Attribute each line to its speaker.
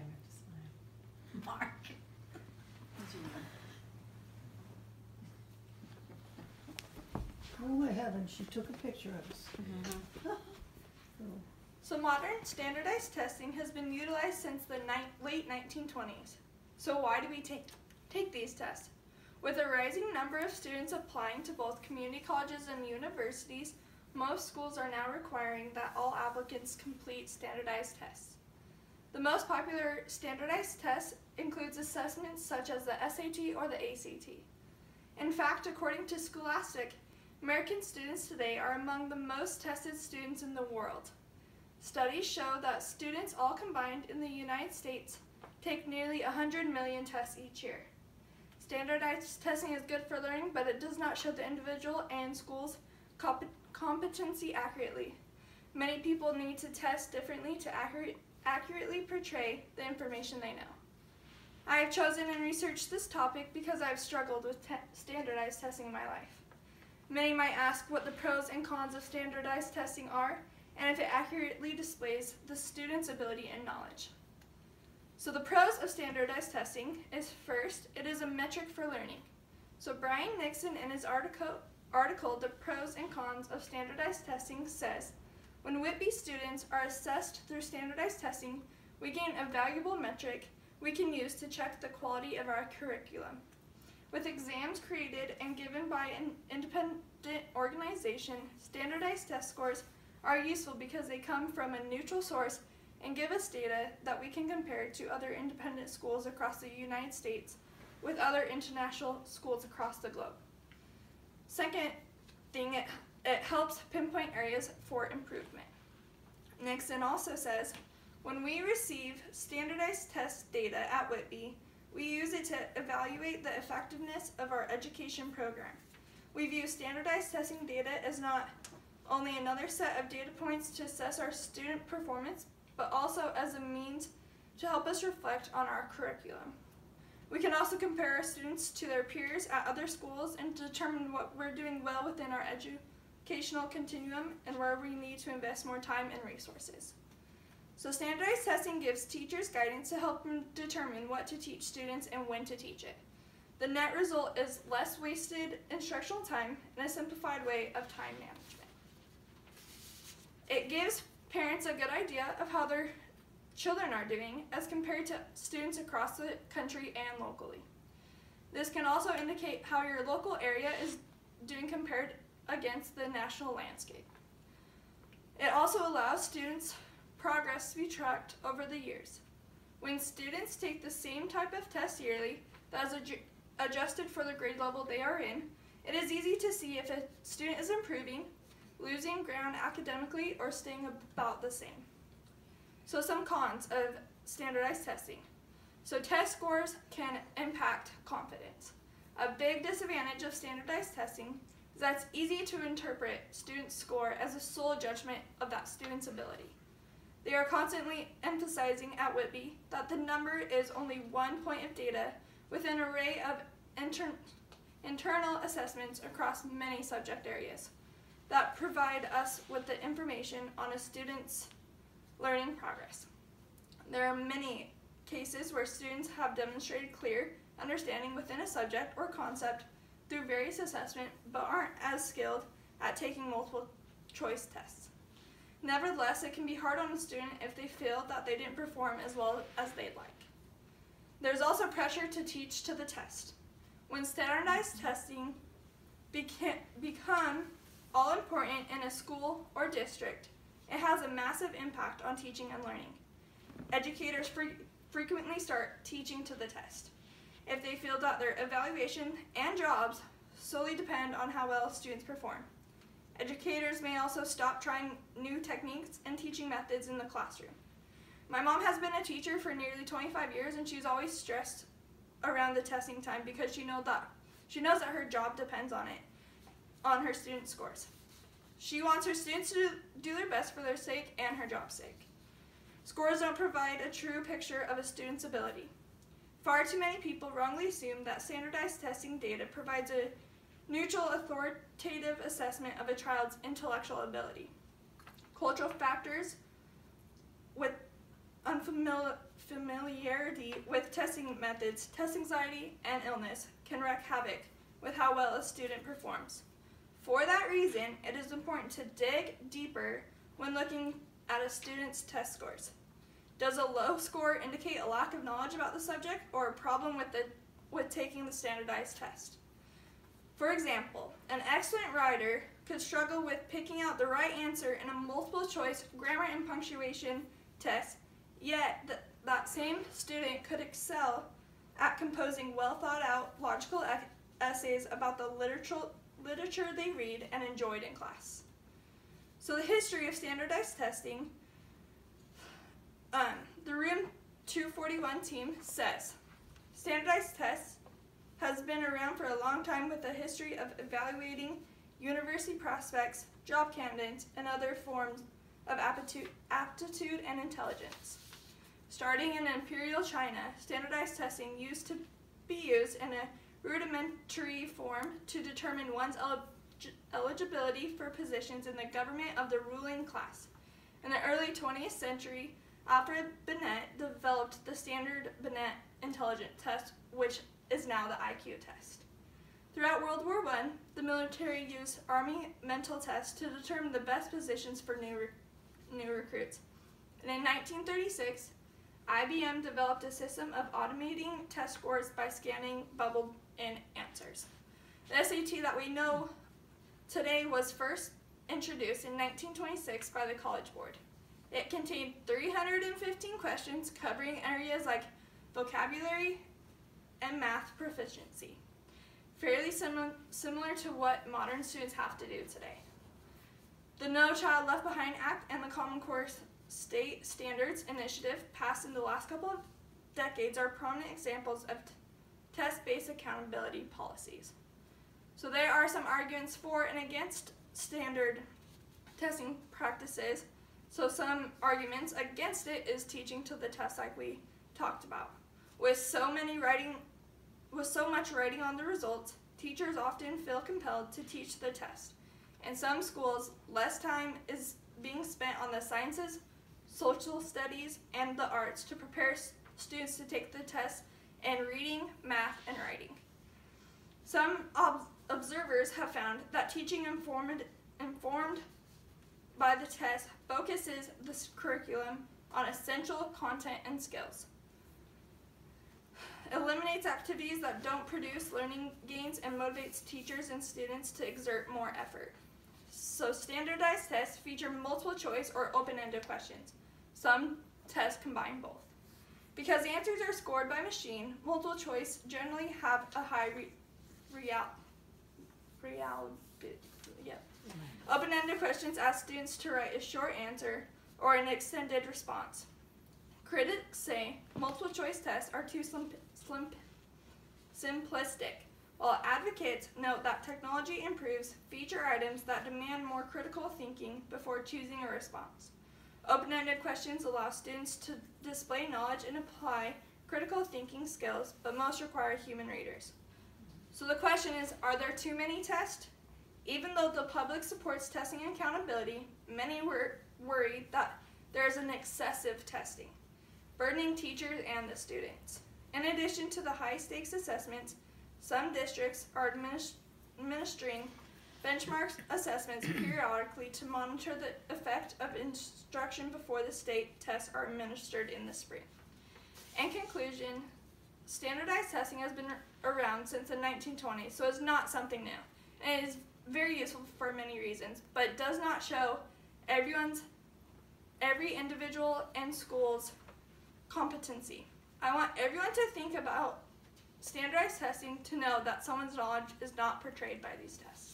Speaker 1: camera to smile. Mark.
Speaker 2: Oh my heavens, she took a picture of us. Oh,
Speaker 3: So modern standardized testing has been utilized since the late 1920s. So why do we take, take these tests? With a rising number of students applying to both community colleges and universities, most schools are now requiring that all applicants complete standardized tests. The most popular standardized test includes assessments such as the SAT or the ACT. In fact, according to Scholastic, American students today are among the most tested students in the world. Studies show that students all combined in the United States take nearly 100 million tests each year. Standardized testing is good for learning, but it does not show the individual and school's comp- competency accurately. Many people need to test differently to accurate, accurately portray the information they know. I have chosen and researched this topic because I have struggled with te- standardized testing in my life. Many might ask what the pros and cons of standardized testing are and if it accurately displays the student's ability and knowledge. So the pros of standardized testing is first, it is a metric for learning. So Brian Nixon in his article, article The Pros and Cons of Standardized Testing says, when Whitby students are assessed through standardized testing, we gain a valuable metric we can use to check the quality of our curriculum. With exams created and given by an independent organization, standardized test scores are useful because they come from a neutral source and give us data that we can compare to other independent schools across the United States with other international schools across the globe. Second thing, it, it helps pinpoint areas for improvement. Nixon also says, when we receive standardized test data at Whitby, we use it to evaluate the effectiveness of our education program. We view standardized testing data as not only another set of data points to assess our student performance, but also as a means to help us reflect on our curriculum. We can also compare our students to their peers at other schools and determine what we're doing well within our educational continuum and where we need to invest more time and resources. So standardized testing gives teachers guidance to help them determine what to teach students and when to teach it. The net result is less wasted instructional time and a simplified way of time management. It gives parents a good idea of how their children are doing as compared to students across the country and locally. This can also indicate how your local area is doing compared against the national landscape. It also allows students progress to be tracked over the years. When students take the same type of test yearly that is adju- adjusted for the grade level they are in, it is easy to see if a student is improving, losing ground academically, or staying about the same. So some cons of standardized testing. So test scores can impact confidence. A big disadvantage of standardized testing is that easy to interpret students' score as a sole judgment of that student's ability. They are constantly emphasizing at Whitby that the number is only one point of data with an array of inter- internal assessments across many subject areas that provide us with the information on a student's learning progress. There are many cases where students have demonstrated clear understanding within a subject or concept through various assessment but aren't as skilled at taking multiple choice tests. Nevertheless, it can be hard on a student if they feel that they didn't perform as well as they'd like. There's also pressure to teach to the test. When standardized testing beca- become all important in a school or district, it has a massive impact on teaching and learning. Educators fre- frequently start teaching to the test if they feel that their evaluation and jobs solely depend on how well students perform. Educators may also stop trying new techniques and teaching methods in the classroom. My mom has been a teacher for nearly 25 years and she's always stressed around the testing time because she knows that she knows that her job depends on it, on her student scores. She wants her students to do their best for their sake and her job's sake. Scores don't provide a true picture of a student's ability. Far too many people wrongly assume that standardized testing data provides a neutral, authoritative assessment of a child's intellectual ability. Cultural factors with unfamiliarity familiarity with testing methods, test anxiety, and illness can wreak havoc with how well a student performs. For that reason, it is important to dig deeper when looking at a student's test scores. Does a low score indicate a lack of knowledge about the subject or a problem with, the, with taking the standardized test? For example, an excellent writer could struggle with picking out the right answer in a multiple choice grammar and punctuation test, yet th- that same student could excel at composing well thought out logical e- essays about the literature, literature they read and enjoyed in class. So, the history of standardized testing um, the Room 241 team says standardized tests has been around for a long time with a history of evaluating university prospects, job candidates, and other forms of aptitude, aptitude and intelligence. Starting in Imperial China, standardized testing used to be used in a rudimentary form to determine one's eligibility for positions in the government of the ruling class. In the early 20th century, Alfred Binet developed the Stanford Binet intelligence test, which is now the IQ test. Throughout World War I, the military used Army mental tests to determine the best positions for new, new recruits. And in 1936, IBM developed a system of automating test scores by scanning bubble in answers. The SAT that we know today was first introduced in 1926 by the College Board. It contained 315 questions covering areas like vocabulary and math proficiency, fairly sim- similar to what modern students have to do today. The No Child Left Behind Act and the Common Core State Standards Initiative, passed in the last couple of decades, are prominent examples of test based accountability policies. So, there are some arguments for and against standard testing practices. So, some arguments against it is teaching to the test, like we talked about. With so many writing, with so much writing on the results, teachers often feel compelled to teach the test. In some schools, less time is being spent on the sciences, social studies, and the arts to prepare students to take the test in reading, math, and writing. Some ob- observers have found that teaching informed, informed by the test focuses the curriculum on essential content and skills. Eliminates activities that don't produce learning gains and motivates teachers and students to exert more effort. So, standardized tests feature multiple choice or open ended questions. Some tests combine both. Because answers are scored by machine, multiple choice generally have a high re- real, real, yeah. Open ended questions ask students to write a short answer or an extended response. Critics say multiple choice tests are too slim, slim, simplistic, while advocates note that technology improves feature items that demand more critical thinking before choosing a response. Open ended questions allow students to display knowledge and apply critical thinking skills, but most require human readers. So the question is Are there too many tests? Even though the public supports testing and accountability, many were worried that there is an excessive testing, burdening teachers and the students. In addition to the high stakes assessments, some districts are adminis- administering benchmark assessments periodically to monitor the effect of instruction before the state tests are administered in the spring. In conclusion, standardized testing has been around since the 1920s, so it's not something new. It is very useful for many reasons, but does not show everyone's every individual and school's competency. I want everyone to think about standardized testing to know that someone's knowledge is not portrayed by these tests.